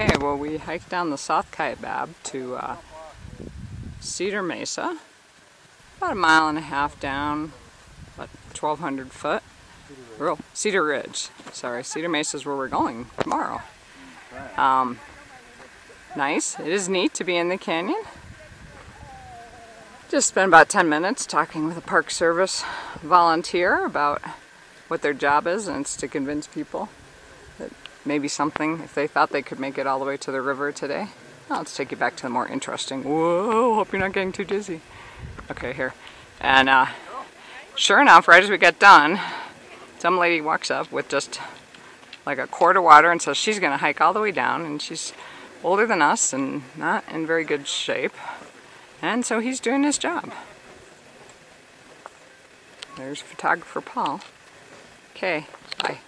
Okay, well we hiked down the South Kaibab to uh, Cedar Mesa. About a mile and a half down, about 1,200 foot. Real Cedar Ridge. Sorry, Cedar Mesa is where we're going tomorrow. Um, nice. It is neat to be in the canyon. Just spent about 10 minutes talking with a Park Service volunteer about what their job is, and it's to convince people maybe something, if they thought they could make it all the way to the river today. Let's take you back to the more interesting. Whoa, hope you're not getting too dizzy. Okay, here. And uh, sure enough, right as we get done, some lady walks up with just like a quart of water and says she's going to hike all the way down, and she's older than us and not in very good shape. And so he's doing his job. There's photographer Paul. Okay, bye.